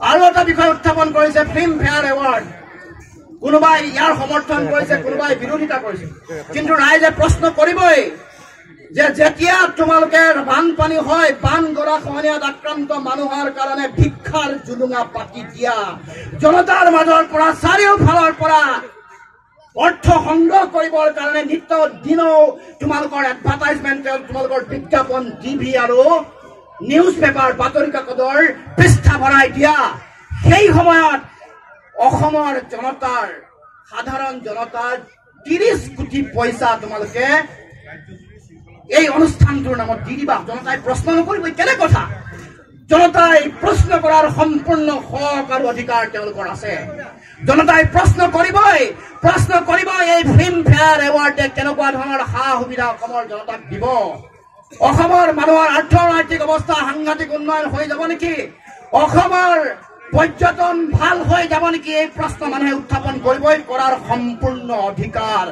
আৰু এটা বিষয় উত্থাপন কৰিছে ফিল্ম ফেয়াৰ এৱাৰ্ড কোনোবাই ইয়াৰ সমৰ্থন কৰিছে কোনোবাই বিৰোধিতা কৰিছে। কিন্তু ৰাইজে প্ৰশ্ন কৰিবই যে যেতিয়া তোমালোকে বানপানী হয় বান গৰা খহনীয়াত আক্ৰান্ত মানুহৰ কাৰণে ভিক্ষাৰ জুলুঙা পাতি দিয়া। জনতাৰ মাজৰ পৰা চাৰিওফালৰ পৰা অৰ্থ সংগ্ৰহ কৰিবৰ কাৰণে নিত্য দিনো তোমালোকৰ এডভাৰটাইজমেণ্ট তোমালোকৰ বিজ্ঞাপন টিভি আৰু নিউজ পেপাৰ বাতৰি কাকতৰ ভৰাই দিয়া সেই সময়ত অসমৰ জনতাৰ সাধাৰণ জনতাৰ ত্ৰিশ কোটি পইচা তোমালোকে এই অনুষ্ঠানটোৰ নামত দি দিবা। জনতাই প্ৰশ্ন নকৰিব কেনে কথা? জনতাই প্ৰশ্ন কৰাৰ সম্পূৰ্ণ হক আৰু অধিকাৰ তেওঁলোকৰ আছে। জনতাই প্ৰশ্ন কৰিবই প্ৰশ্ন কৰিবই এই ফিল্ম ফেয়াৰ এৱাৰ্ডে কেনেকুৱা ধৰণৰ সা সুবিধা অসমৰ জনতাক দিব? অসমৰ মানুহৰ অৰ্থনৈতিক অৱস্থা সাংঘাতিক উন্নয়ন হৈ যাব নেকি? অসমৰ পৰ্যটন ভাল হৈ যাব নেকি এই প্ৰশ্ন মানুহে উত্থাপন কৰিবই কৰাৰ সম্পূৰ্ণ অধিকাৰ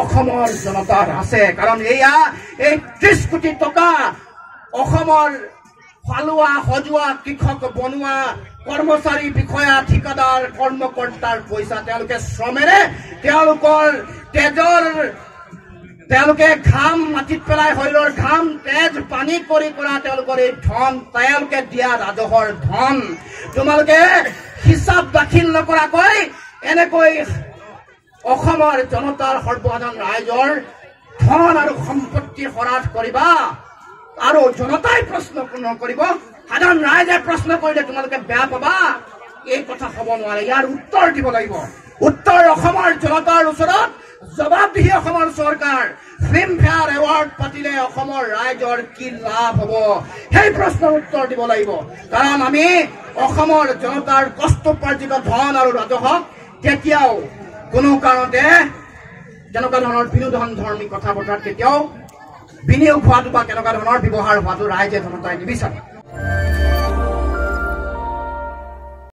অসমৰ জনতাৰ আছে। কাৰণ এয়া এই ত্ৰিশ কোটি টকা অসমৰ ফালোৱা সজোৱা কৃষক বনোৱা কৰ্মচাৰী বিষয়া ঠিকাদাৰ কৰ্মকৰ্তাৰ পইচা তেওঁলোকে শ্ৰমেৰে তেওঁলোকৰ তেজৰ তেওঁলোকে ঘাম মাটিত পেলাই শৰীৰৰ ঘাম তেজ পানী কৰি কৰা তেওঁলোকৰ এই ধন তেওঁলোকে দিয়া ৰাজহৰ ধন। তোমালোকে হিচাপ দাখিল নকৰাকৈ এনেকৈ অসমৰ জনতাৰ সৰ্বসাধাৰণ ৰাইজৰ ধন আৰু সম্পত্তি হৰাশ কৰিবা আৰু জনতাই প্ৰশ্ন নকৰিব সাধাৰণ ৰাইজে প্ৰশ্ন কৰিলে তোমালোকে বেয়া পাবা। এই কথা হ'ব নোৱাৰে। ইয়াৰ উত্তৰ দিব লাগিব। উত্তৰ অসমৰ জনতাৰ ওচৰত জবাবদিহি অসমৰ চৰকাৰ। ফিল্ম ফেয়াৰ এৱাৰ্ড পাতিলে অসমৰ ৰাইজৰ কি লাভ হ'ব সেই প্ৰশ্নৰ উত্তৰ দিব লাগিব কাৰণ আমি অসমৰ জনতাৰ কষ্টোপাৰ্জিত ধন আৰু ৰাজহক কেতিয়াও কোনো কাৰণতে তেনেকুৱা ধৰণৰ বিনোদন ধৰ্মী কথা বতৰাত কেতিয়াও বিনিয়োগ হোৱাটো বা কেনেকুৱা ধৰণৰ ব্যৱহাৰ হোৱাটো ৰাইজে জনতাই নিবিচাৰে